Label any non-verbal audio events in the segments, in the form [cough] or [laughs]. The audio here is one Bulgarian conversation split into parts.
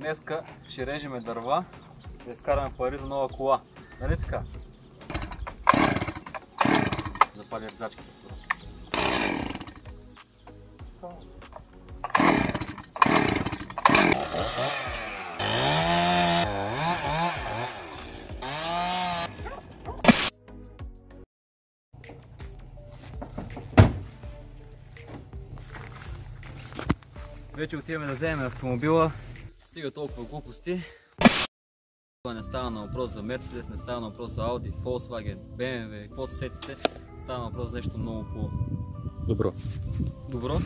Днеска ще режеме дърва, да изкараме пари за нова кола. Нали така? Запали ръзачките. Вече отиваме да вземем автомобила. Стига толкова глупости. Това не става на въпрос за Mercedes, не става на въпрос за Audi, Volkswagen, BMW, какво се сетите. Става на въпрос за нещо много по... Добро. Добро.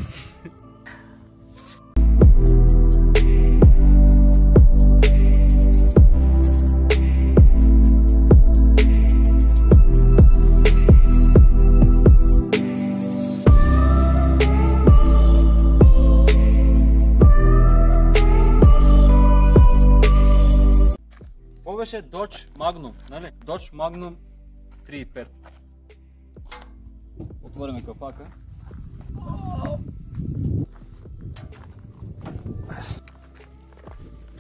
Беше Dodge Magnum, нали? Dodge Magnum 3.5. Отвориме капака.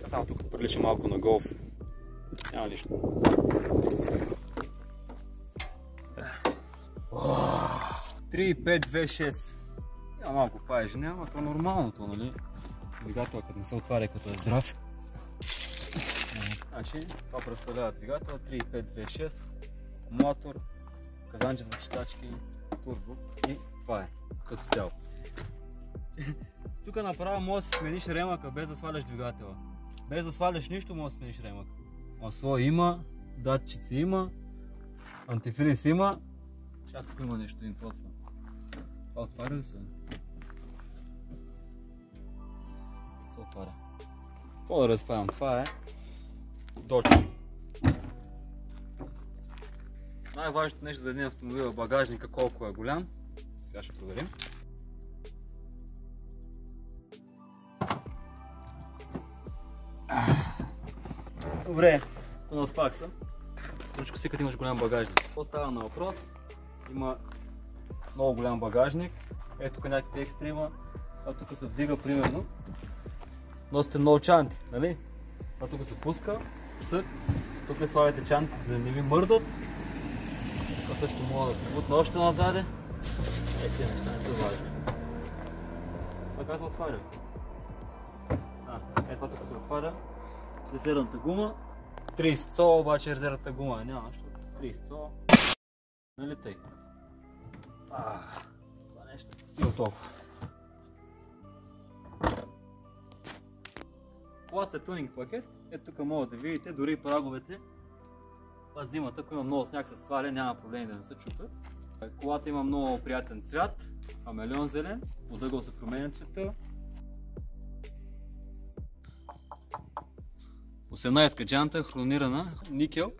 Само тук прилича малко на голф. Няма нищо. 3.5.2.6 Няма малко паеш, няма, това е нормалното, нали? Двигател, като не се отваря, като е здрав. Значи, това представлява двигател 3.5.2.6, мотор, казанче за читачки, турбо и това е, като цяло. Тук направо може да си смениш ремъка без да сваляш двигателя. Без да сваляш нищо може да смениш ремъка. Масло има, датчици има, антифриз има. Сега тук има нещо инфо това. Това отваря ли се? Се отваря. Какво да разпавам? Това е Dodge. Най-важното нещо за един автомобил е багажника колко е голям. Сега ще проверим. Добре, на спакса. Всичко си като имаш голям багажник. Какво става на въпрос? Има много голям багажник. Ето тук някакви екстри има. А тук се вдига примерно. Носите много чанти, нали? А тук се пуска, цък, тук слагате чанти да не ви мърдат. Тук също мога да се бутна още назаде. Е, тези неща не са важни. Така се отваря. А, е това тук се отваря. Резервната гума. 30 цола, обаче резервната гума няма, защото 30 цола. Нали тъй? А, това нещо стига толкова. Колата е тунинг пакет. Ето тук могат да видите дори и праговете. Това зимата, ако има много сняг се сваля, няма проблеми да не се чупят. Колата има много приятен цвят, хамелеон зелен, от ъгъл се променя цвета. 18 джанта, хронирана, никел,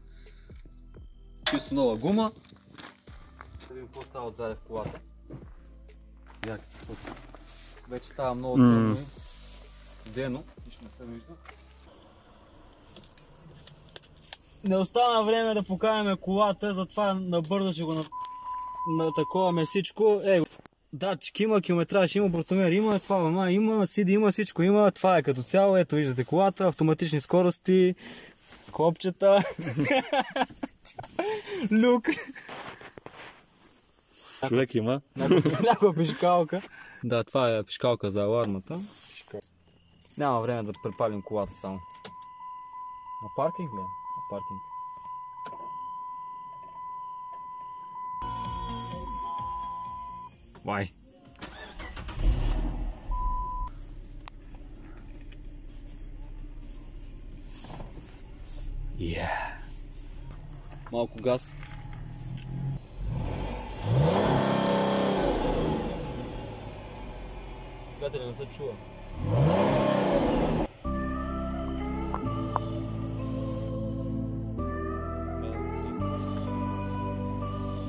чисто нова гума. Да видим какво става отзаде в колата. Вече става много тъмно и студено, нищо не се вижда. Не остана време да покажем колата, затова набързо ще го на, на таковаме всичко. Е, датчик има, километраж има, брутомер има, това мама има, сиди има, всичко има. Това е като цяло. Ето виждате колата, автоматични скорости, копчета, [laughs] люк. Човек има. Някаква пишкалка. Да, това е пишкалка за алармата. Няма време да препалим колата само. На паркинг ли? е? На паркинг. Вай. Yeah. Малко газ. Приятели, не се чува.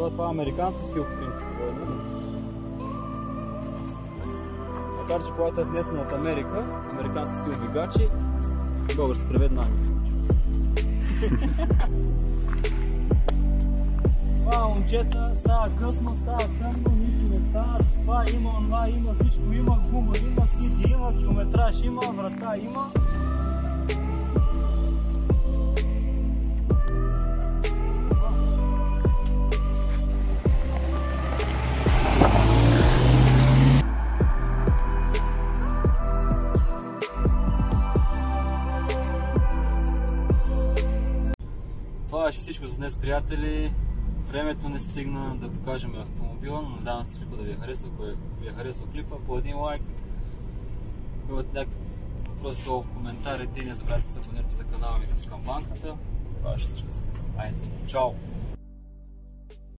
Това, това е американски стил по принцип нали? Макар че колата е внесена от Америка, американски стил двигачи, български превед на. Това, [laughs] момчета, става късно, става тъмно, нищо не става. Това има, онова има, всичко има, гума има, сиди има, километраж има, врата има. Това ще всичко за днес, приятели. Времето не стигна да покажем автомобила, но надявам се клипа да ви е харесал. Ако ви е харесал клипа, по един лайк. Ако имате някакви въпроси долу в коментарите не забравяйте да се абонирате за канала ми с камбанката. Това ще всичко за днес. Айде, чао!